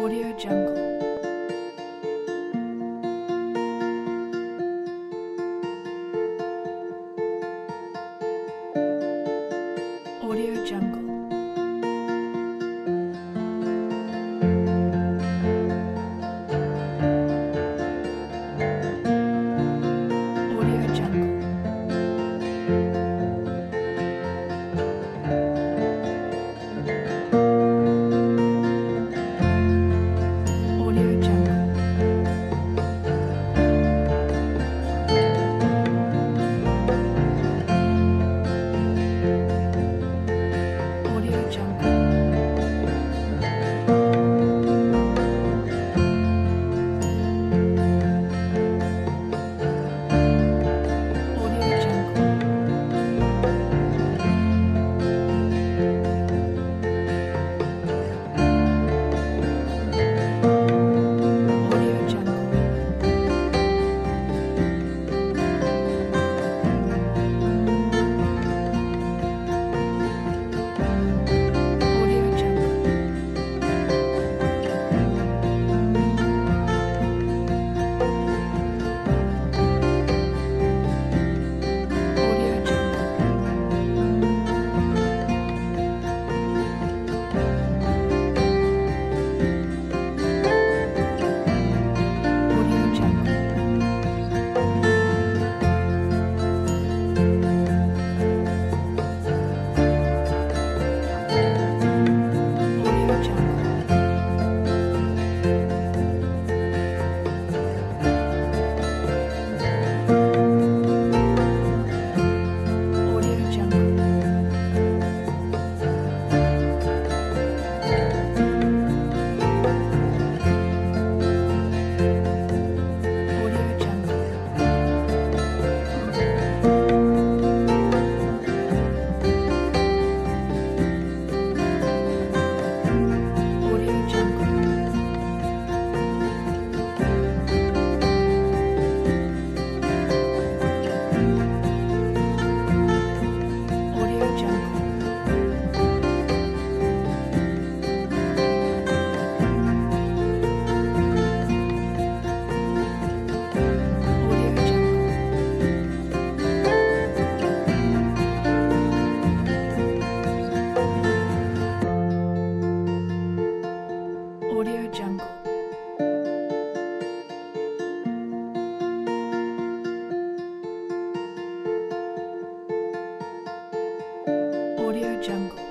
Audio Jungle. jungle.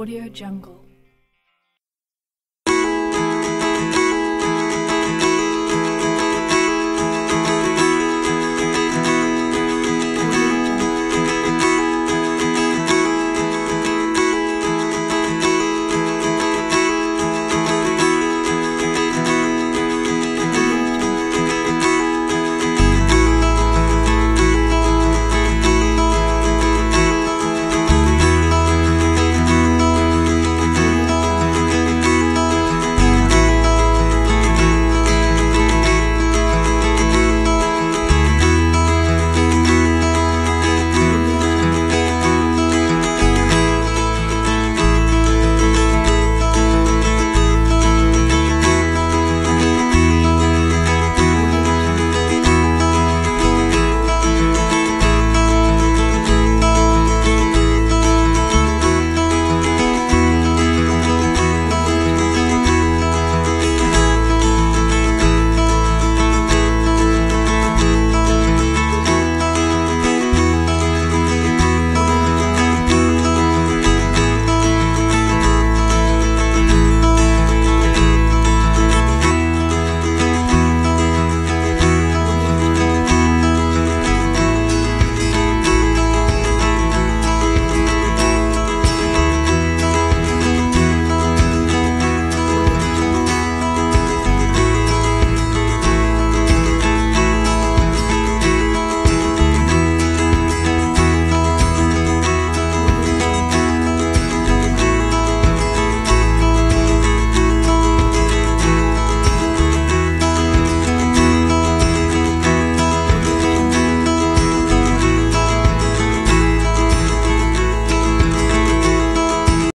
Audio Jungle.